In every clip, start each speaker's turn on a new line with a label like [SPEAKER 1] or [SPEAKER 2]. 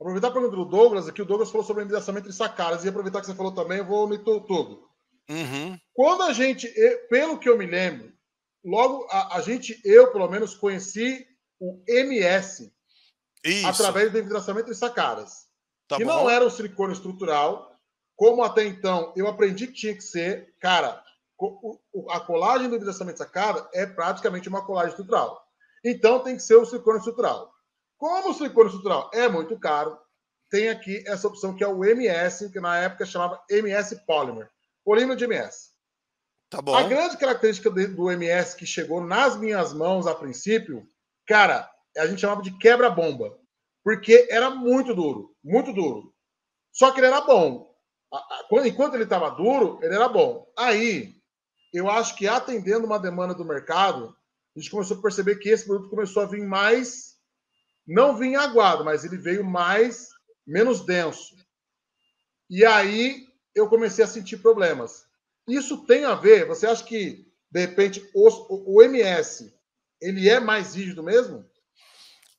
[SPEAKER 1] Aproveitar a pergunta do Douglas aqui, o Douglas falou sobre a hibridação entre sacaras, e aproveitar que você falou também, eu vou unir tudo. Uhum. Quando a gente, pelo que eu me lembro, logo a, a gente, eu pelo menos, conheci o MS Isso. através da hibridação entre sacaras. Tá que bom. não era um silicone estrutural, como até então eu aprendi que tinha que ser, cara, a colagem do entre sacada é praticamente uma colagem estrutural. Então tem que ser o silicone estrutural. Como o silicone estrutural é muito caro, tem aqui essa opção que é o MS, que na época chamava MS Polymer. Polímero de MS. Tá bom. A grande característica do MS que chegou nas minhas mãos a princípio, cara, a gente chamava de quebra-bomba. Porque era muito duro, muito duro. Só que ele era bom. Enquanto ele estava duro, ele era bom. Aí, eu acho que atendendo uma demanda do mercado, a gente começou a perceber que esse produto começou a vir mais não vinha aguado, mas ele veio mais, menos denso. E aí eu comecei a sentir problemas. Isso tem a ver? Você acha que, de repente, o, o MS ele é mais rígido mesmo?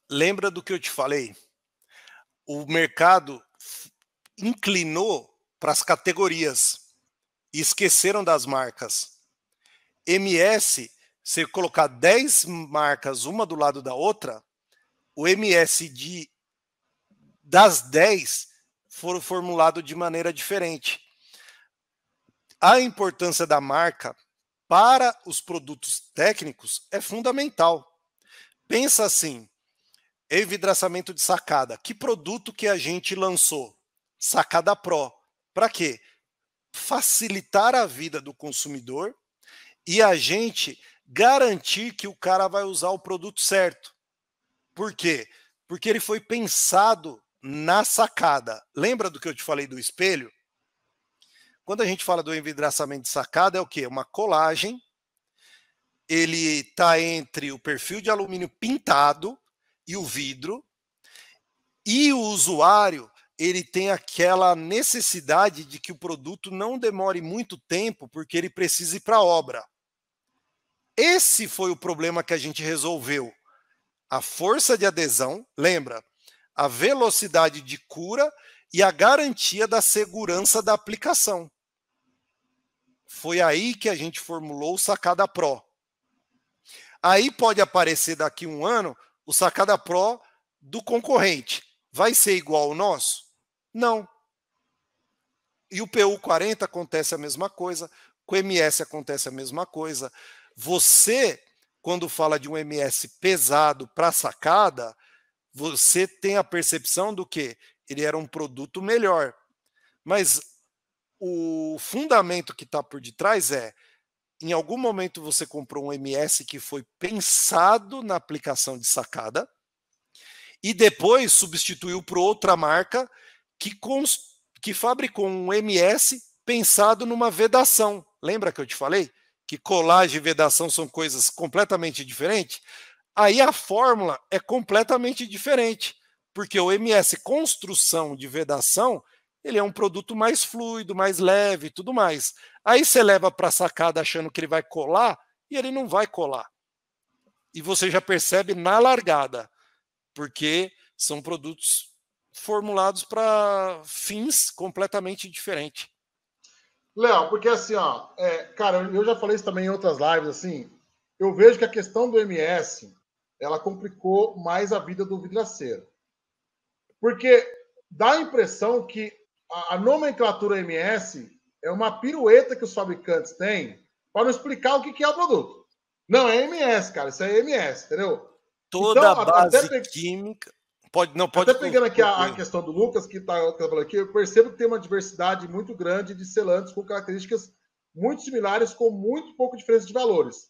[SPEAKER 2] Lembra do que eu te falei? O mercado inclinou para as categorias e esqueceram das marcas. MS, se colocar 10 marcas uma do lado da outra, o MS de das 10 foram formulados de maneira diferente. A importância da marca para os produtos técnicos é fundamental. Pensa assim, envidraçamento de sacada. Que produto que a gente lançou? Sacada Pro. Para quê? Facilitar a vida do consumidor e a gente garantir que o cara vai usar o produto certo. Por quê? Porque ele foi pensado na sacada. Lembra do que eu te falei do espelho? Quando a gente fala do envidraçamento de sacada, é o quê? Uma colagem. Ele está entre o perfil de alumínio pintado e o vidro. E o usuário, ele tem aquela necessidade de que o produto não demore muito tempo, porque ele precisa ir para a obra. Esse foi o problema que a gente resolveu a força de adesão, lembra, a velocidade de cura e a garantia da segurança da aplicação. Foi aí que a gente formulou o Sacada Pro. Aí pode aparecer daqui um ano o Sacada Pro do concorrente. Vai ser igual ao nosso? Não. E o PU40 acontece a mesma coisa, com o MS acontece a mesma coisa. Você quando fala de um MS pesado para sacada, você tem a percepção do que ele era um produto melhor. Mas o fundamento que está por detrás é, em algum momento você comprou um MS que foi pensado na aplicação de sacada e depois substituiu por outra marca que, que fabricou um MS pensado numa vedação. Lembra que eu te falei? Que colagem e vedação são coisas completamente diferentes, aí a fórmula é completamente diferente, porque o MS construção de vedação, ele é um produto mais fluido, mais leve e tudo mais. Aí você leva para a sacada achando que ele vai colar e ele não vai colar. E você já percebe na largada, porque são produtos formulados para fins completamente diferentes.
[SPEAKER 1] Léo, porque assim, ó, é, cara, eu já falei isso também em outras lives, assim, eu vejo que a questão do MS, ela complicou mais a vida do vidraceiro. Porque dá a impressão que a, a nomenclatura MS é uma pirueta que os fabricantes têm para não explicar o que, que é o produto. Não, é MS, cara, isso é MS, entendeu?
[SPEAKER 2] Toda então, a base até... química Pode, não, pode.
[SPEAKER 1] Até pegando aqui a, a, questão do Lucas, que está tá falando aqui, eu percebo que tem uma diversidade muito grande de selantes com características muito similares, com muito pouco diferença de valores.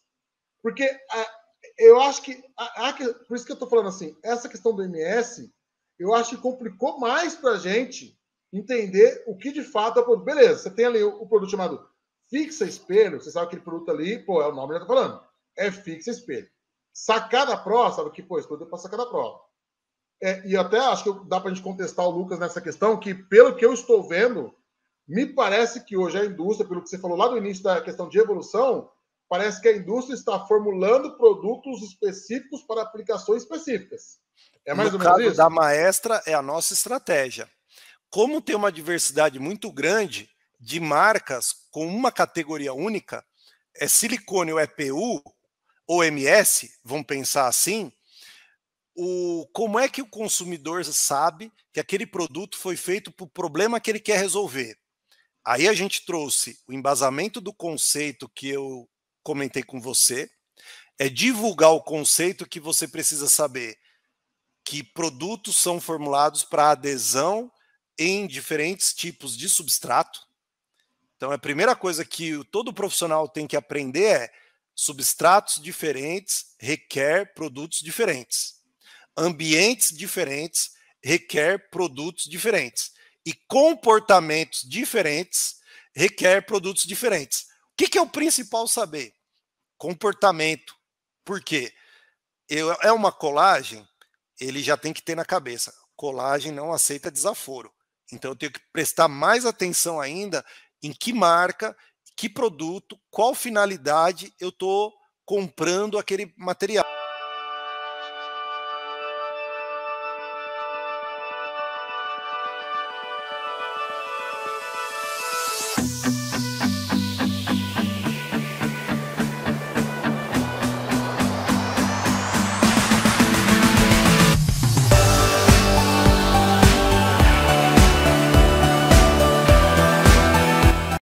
[SPEAKER 1] Porque a, eu acho que, a, por isso que eu estou falando assim, essa questão do MS, eu acho que complicou mais para a gente entender o que de fato é o produto. Beleza, você tem ali o, o, produto chamado Fixa Espelho, você sabe aquele produto ali, pô, é o nome que eu estou falando, é Fixa Espelho. Sacada Pro, sabe que, pô, esse produto é para Sacada Pro é, e até acho que dá para a gente contestar o Lucas nessa questão, que pelo que eu estou vendo, me parece que hoje a indústria, pelo que você falou lá no início da questão de evolução, parece que a indústria está formulando produtos específicos para aplicações específicas.
[SPEAKER 2] É mais no ou menos caso isso? da maestra, é a nossa estratégia. Como tem uma diversidade muito grande de marcas com uma categoria única, é silicone ou EPU ou MS, vamos pensar assim, o, como é que o consumidor sabe que aquele produto foi feito para o problema que ele quer resolver? Aí a gente trouxe o embasamento do conceito que eu comentei com você, é divulgar o conceito que você precisa saber que produtos são formulados para adesão em diferentes tipos de substrato. Então, a primeira coisa que todo profissional tem que aprender é substratos diferentes requer produtos diferentes. Ambientes diferentes requer produtos diferentes. E comportamentos diferentes requer produtos diferentes. O que, que é o principal saber? comportamento. Por quê? Eu, é uma colagem, ele já tem que ter na cabeça. Colagem não aceita desaforo. Então eu tenho que prestar mais atenção ainda em que marca, que produto, qual finalidade eu estou comprando aquele material.